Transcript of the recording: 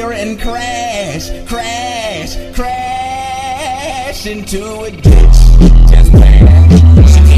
rear and crash, crash, crash into a ditch. Just.